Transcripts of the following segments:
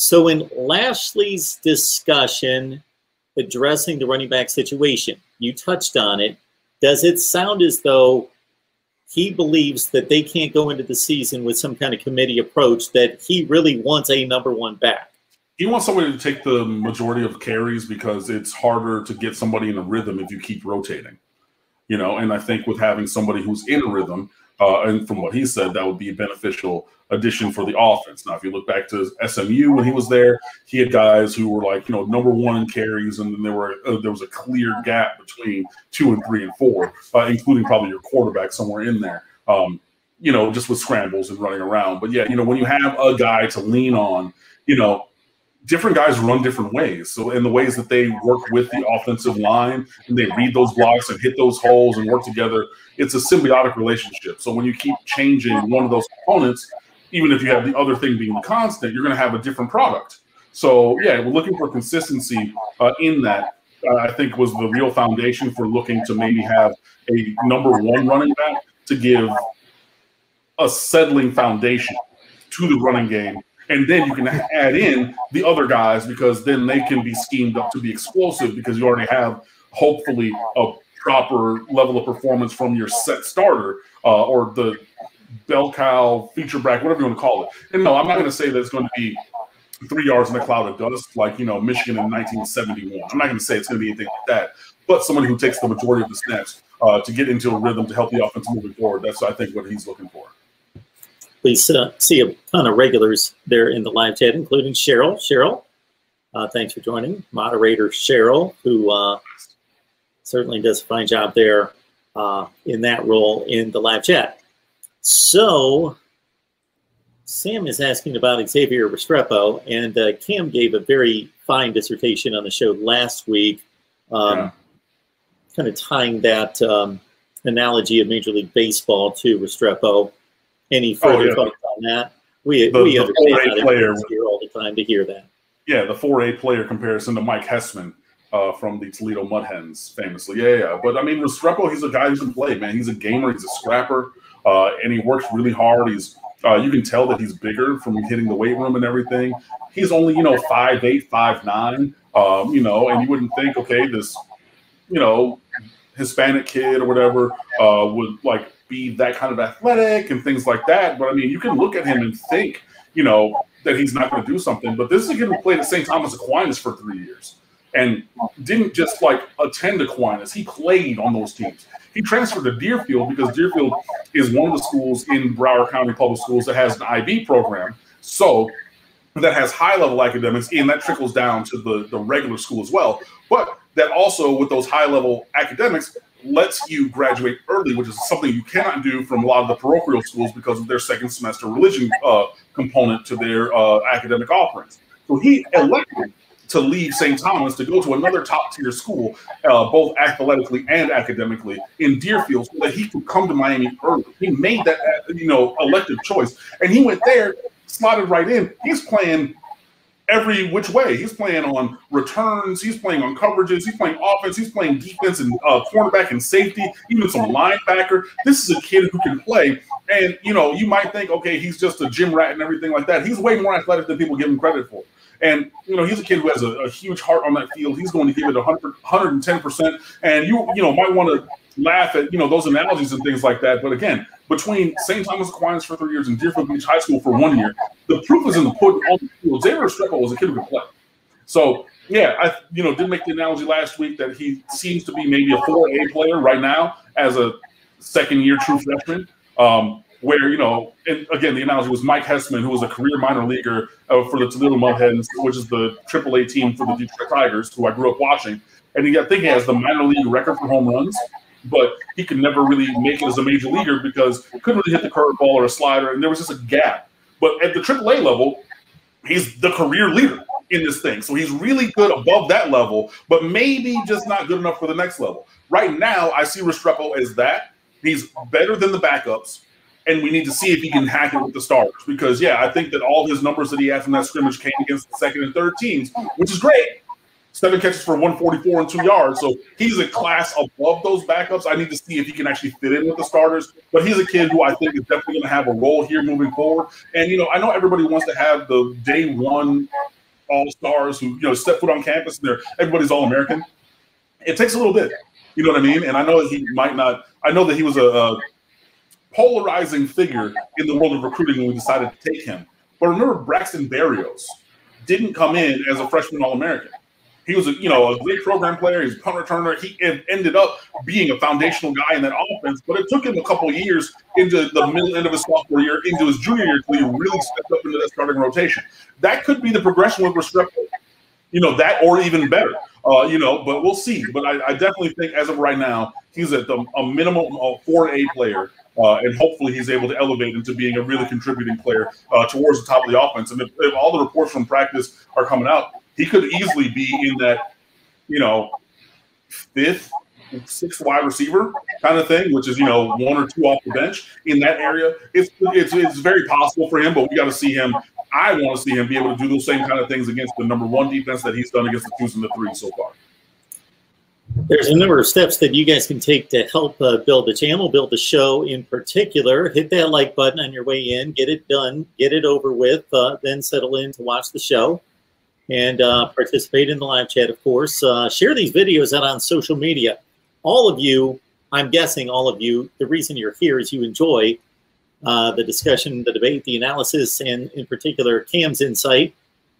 So in Lashlee's discussion addressing the running back situation, you touched on it. Does it sound as though he believes that they can't go into the season with some kind of committee approach that he really wants a number one back? He wants somebody to take the majority of carries because it's harder to get somebody in a rhythm if you keep rotating. You know, and I think with having somebody who's in a rhythm, uh, and from what he said, that would be a beneficial addition for the offense. Now, if you look back to SMU when he was there, he had guys who were like, you know, number one in carries, and then there were uh, there was a clear gap between two and three and four, uh, including probably your quarterback somewhere in there. Um, you know, just with scrambles and running around. But yeah, you know, when you have a guy to lean on, you know, different guys run different ways. So in the ways that they work with the offensive line and they read those blocks and hit those holes and work together, it's a symbiotic relationship. So when you keep changing one of those components, even if you have the other thing being constant, you're going to have a different product. So yeah, we're looking for consistency uh, in that. Uh, I think was the real foundation for looking to maybe have a number one running back to give a settling foundation to the running game and then you can add in the other guys because then they can be schemed up to be explosive because you already have hopefully a proper level of performance from your set starter uh, or the bell cow feature back, whatever you want to call it. And no, I'm not going to say that it's going to be three yards in a cloud of dust like you know Michigan in 1971. I'm not going to say it's going to be anything like that, but somebody who takes the majority of the snaps uh, to get into a rhythm to help the offense moving forward. That's I think what he's looking for we see a ton of regulars there in the live chat, including Cheryl. Cheryl, uh, thanks for joining. Moderator Cheryl, who uh, certainly does a fine job there uh, in that role in the live chat. So, Sam is asking about Xavier Restrepo, and uh, Cam gave a very fine dissertation on the show last week, um, yeah. kind of tying that um, analogy of Major League Baseball to Restrepo any oh, further oh, yeah. thoughts on that? We the, we the understand player here all the time to hear that. Yeah, the four A player comparison to Mike Hessman uh, from the Toledo Mud Hens, famously. Yeah, yeah. But I mean, Restrepo, he's a guy who can play, man. He's a gamer. He's a scrapper, uh, and he works really hard. He's uh, you can tell that he's bigger from hitting the weight room and everything. He's only you know five eight, five nine. Um, you know, and you wouldn't think, okay, this, you know, Hispanic kid or whatever uh, would like be that kind of athletic and things like that. But I mean, you can look at him and think, you know, that he's not going to do something. But this is a kid who played at St. Thomas Aquinas for three years and didn't just like attend Aquinas. He played on those teams. He transferred to Deerfield because Deerfield is one of the schools in Broward County Public Schools that has an IB program. So that has high level academics and that trickles down to the, the regular school as well. But that also, with those high level academics, lets you graduate early, which is something you cannot do from a lot of the parochial schools because of their second semester religion uh, component to their uh, academic offerings. So he elected to leave St. Thomas to go to another top tier school, uh, both athletically and academically in Deerfield, so that he could come to Miami early. He made that uh, you know elective choice, and he went there, slotted right in. He's playing every which way. He's playing on returns. He's playing on coverages. He's playing offense. He's playing defense and uh, cornerback and safety, even some linebacker. This is a kid who can play. And, you know, you might think, okay, he's just a gym rat and everything like that. He's way more athletic than people give him credit for. And, you know, he's a kid who has a, a huge heart on that field. He's going to give it 100, 110%. And you, you know, might want to laugh at, you know, those analogies and things like that. But again, between St. Thomas Aquinas for three years and Deerfield Beach High School for one year. The proof is in the pudding on the. Xavier Restrepo was a kid who could play. So yeah, I you know did make the analogy last week that he seems to be maybe a four A player right now as a second year true freshman. Um, where you know, and again, the analogy was Mike Hessman, who was a career minor leaguer uh, for the Toledo Mud Hens, which is the AAA team for the Detroit Tigers, who I grew up watching. And he, I think he has the minor league record for home runs but he could never really make it as a major leaguer because he couldn't really hit the curveball or a slider, and there was just a gap. But at the AAA level, he's the career leader in this thing. So he's really good above that level, but maybe just not good enough for the next level. Right now, I see Restrepo as that. He's better than the backups, and we need to see if he can hack it with the starters. Because yeah, I think that all his numbers that he had from that scrimmage came against the second and third teams, which is great seven catches for 144 and two yards. So he's a class above those backups. I need to see if he can actually fit in with the starters. But he's a kid who I think is definitely going to have a role here moving forward. And, you know, I know everybody wants to have the day one all stars who you know step foot on campus and they're everybody's all American. It takes a little bit, you know what I mean. And I know that he might not. I know that he was a, a polarizing figure in the world of recruiting when we decided to take him. But remember, Braxton Berrios didn't come in as a freshman All American. He was a you know a great program player. He's a punt returner. He ended up being a foundational guy in that offense, but it took him a couple years into the middle end of his sophomore year, into his junior year, to really step up into that starting rotation. That could be the progression with Restrepo. You know that, or even better. Uh, you know, but we'll see. But I, I, definitely think, as of right now, he's at the, a minimum of four A player uh, and hopefully he's able to elevate into being a really contributing player uh, towards the top of the offense. And if, if, all the reports from practice are coming out, he could easily be in that, you know, fifth, sixth wide receiver kind of thing, which is you know one or two off the bench in that area. It's it's, it's very possible for him, but we got to see him. I want to see him be able to do those same kind of things against the number one defense that he's done against the twos and the threes so far. There's a number of steps that you guys can take to help uh, build the channel, build the show in particular. Hit that like button on your way in, get it done, get it over with, uh, then settle in to watch the show and uh, participate in the live chat, of course. Uh, share these videos out on social media. All of you, I'm guessing all of you, the reason you're here is you enjoy uh, the discussion, the debate, the analysis, and in particular, Cam's insight.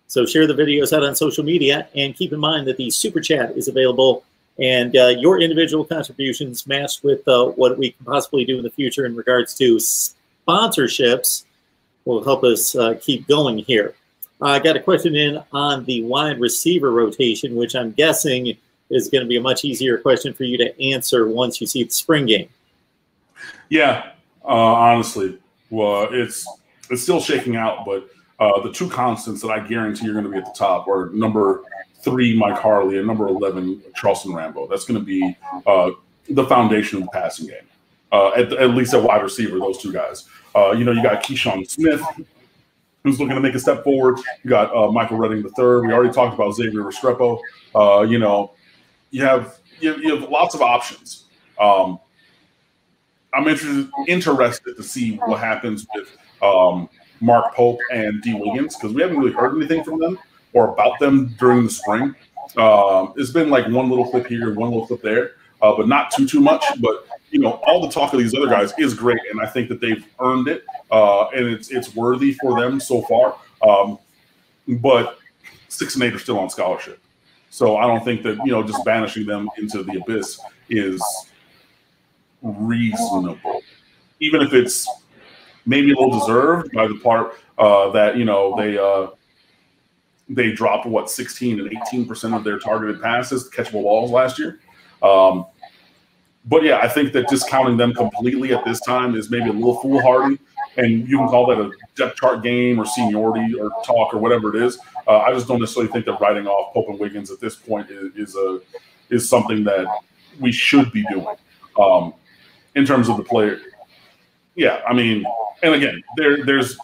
So share the videos out on social media and keep in mind that the super chat is available and uh, your individual contributions matched with uh, what we can possibly do in the future in regards to sponsorships will help us uh, keep going here. I got a question in on the wide receiver rotation, which I'm guessing is going to be a much easier question for you to answer once you see the spring game. Yeah, uh, honestly, well, it's it's still shaking out, but uh, the two constants that I guarantee you're going to be at the top are number three, Mike Harley, and number 11, Charleston Rambo. That's going to be uh, the foundation of the passing game, uh, at, at, least at wide receiver, those two guys. Uh, you know, you got Keyshawn Smith, who's looking to make a step forward. You got uh, Michael Redding the third. We already talked about Xavier Restrepo. Uh, you know, you have, you have, you have lots of options. Um, I'm interested interested to see what happens with um, Mark Pope and Dee Wiggins because we haven't really heard anything from them or about them during the spring. Um, it's been like one little clip here, one little clip there, uh, but not too too much. But you know, all the talk of these other guys is great, and I think that they've earned it, uh, and it's it's worthy for them so far. Um, but six and eight are still on scholarship, so I don't think that you know just banishing them into the abyss is reasonable, even if it's maybe a little deserved by the part uh, that you know they uh, they dropped what 16 and 18 percent of their targeted passes, catchable balls last year. Um, but yeah, I think that discounting them completely at this time is maybe a little foolhardy. And you can call that a depth chart game or seniority or talk or whatever it is. Uh, I just don't necessarily think that writing off Pope and Wiggins at this point is, is a is something that we should be doing um, in terms of the player. Yeah, I mean, and again, there there's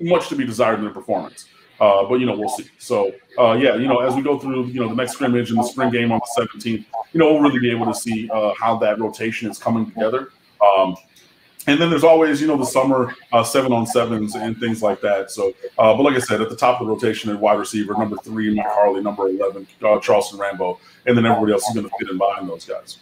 much to be desired in their performance. Uh, but you know, we'll see. So uh, yeah, you know, as we go through, you know, the next scrimmage and the spring game on the 17th, you know, we'll really be able to see uh, how that rotation is coming together. Um, and then there's always, you know, the summer uh, seven on sevens and things like that. So, uh, but like I said, at the top of the rotation at wide receiver, number three, Mike Harley, number 11, uh, Charleston Rambo, and then everybody else is going to fit in behind those guys.